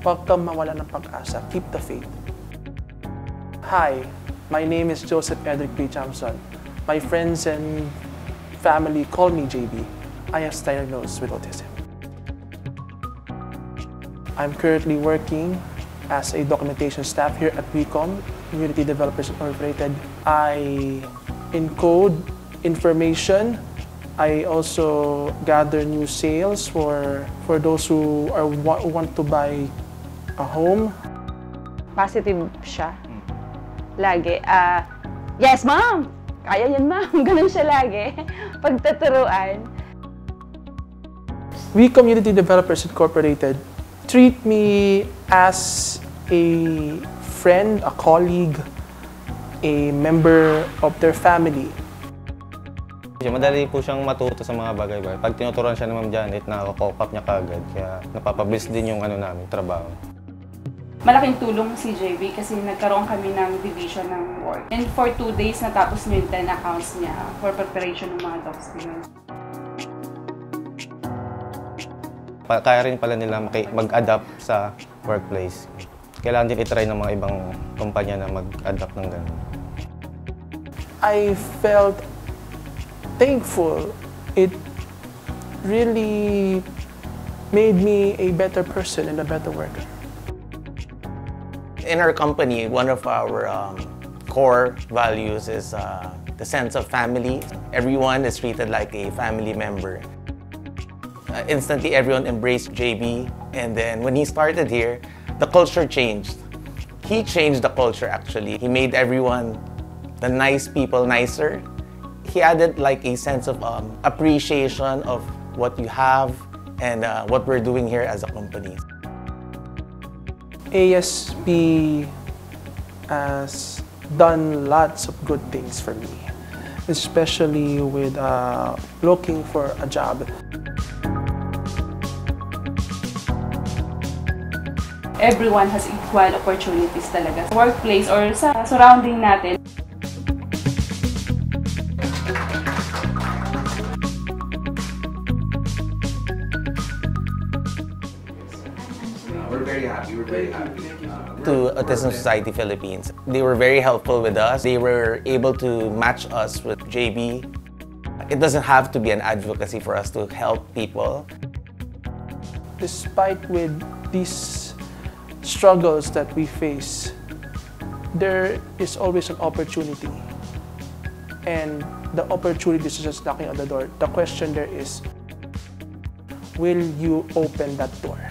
Huwag kang mawala ng pag-asa. Keep the faith. Hi, my name is Joseph Edric B. Jamson. My friends and family call me JB. I am diagnosed with autism. I'm currently working as a documentation staff here at WeCom, Community Developers Incorporated. I encode information. I also gather new sales for, for those who are wa- who want to buy a home. Positive siya. Lagi. Ah, yes, ma'am! Kaya yan, ma'am. Ganun siya lagi. Pagtuturuan. We Community Developers Incorporated treat me as a friend, a colleague, a member of their family. Madali po siyang matuto sa mga bagay-bagay. Pag tinuturuan siya ni Ma'am Janet, nakakop up niya kagad. Kaya napapabilis din yung ano namin, trabaho. Malaking tulong si JB kasi nagkaroon kami ng division ng work. And for two days, natapos niya yung 10 accounts niya for preparation ng mga docs niya. Pa- Kaya rin pala nila maki- mag-adapt sa workplace. Kailangan din itry ng mga ibang kumpanya na mag-adapt ng gano'n. I felt thankful. It really made me a better person and a better worker. In our company, one of our um, core values is uh, the sense of family. Everyone is treated like a family member. Uh, instantly, everyone embraced JB, and then when he started here, the culture changed. He changed the culture actually. He made everyone, the nice people, nicer. He added like a sense of um, appreciation of what you have and uh, what we're doing here as a company. ASP has done lots of good things for me, especially with uh, looking for a job. Everyone has equal opportunities talaga sa workplace or sa surrounding natin. We're very happy. We're very happy. Uh, to Autism Society Philippines. They were very helpful with us. They were able to match us with JB. It doesn't have to be an advocacy for us to help people. Despite with these struggles that we face, there is always an opportunity. And the opportunity is just knocking on the door. The question there is, will you open that door?